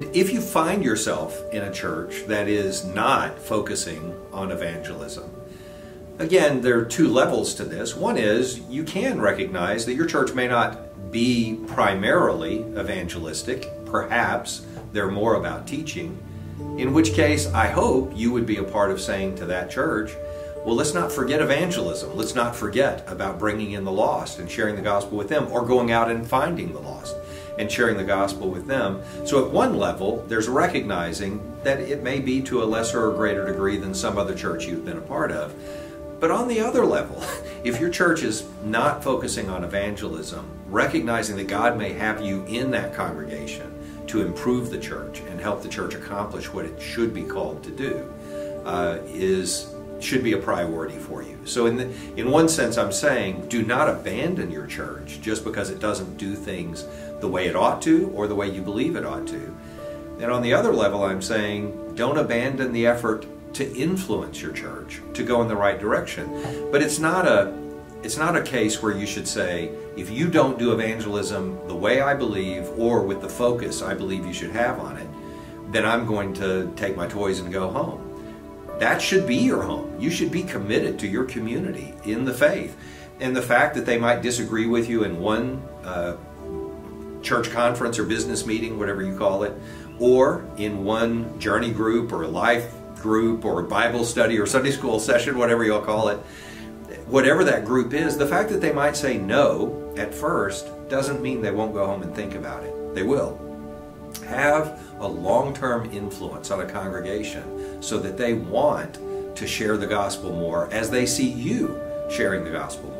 if you find yourself in a church that is not focusing on evangelism, again, there are two levels to this. One is you can recognize that your church may not be primarily evangelistic. Perhaps they're more about teaching. In which case, I hope you would be a part of saying to that church, well, let's not forget evangelism. Let's not forget about bringing in the lost and sharing the gospel with them or going out and finding the lost and sharing the gospel with them. So, at one level, there's recognizing that it may be to a lesser or greater degree than some other church you've been a part of. But on the other level, if your church is not focusing on evangelism, recognizing that God may have you in that congregation to improve the church and help the church accomplish what it should be called to do, uh, is should be a priority for you. So in the, in one sense I'm saying do not abandon your church just because it doesn't do things the way it ought to or the way you believe it ought to. And on the other level I'm saying don't abandon the effort to influence your church to go in the right direction. But it's not a it's not a case where you should say if you don't do evangelism the way I believe or with the focus I believe you should have on it, then I'm going to take my toys and go home. That should be your home. You should be committed to your community in the faith. And the fact that they might disagree with you in one uh, church conference or business meeting, whatever you call it, or in one journey group or a life group or a Bible study or Sunday school session, whatever you'll call it, whatever that group is, the fact that they might say no at first doesn't mean they won't go home and think about it. They will. Have a long term influence on a congregation so that they want to share the gospel more as they see you sharing the gospel